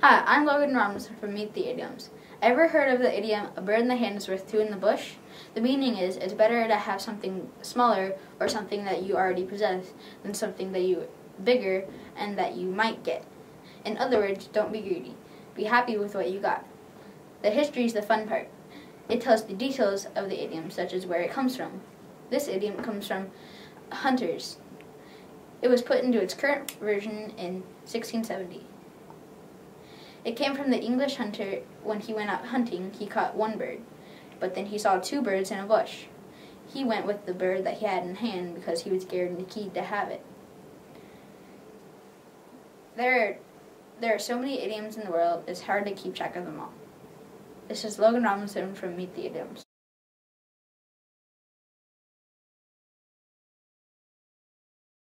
Hi, I'm Logan Robinson from Meet the Idioms. Ever heard of the idiom, a bird in the hand is worth two in the bush? The meaning is, it's better to have something smaller or something that you already possess than something that you bigger and that you might get. In other words, don't be greedy. Be happy with what you got. The history is the fun part. It tells the details of the idiom, such as where it comes from. This idiom comes from hunters. It was put into its current version in 1670. It came from the English hunter when he went out hunting, he caught one bird, but then he saw two birds in a bush. He went with the bird that he had in hand because he was guaranteed to have it. There are, there are so many idioms in the world, it's hard to keep track of them all. This is Logan Robinson from Meet the Idioms.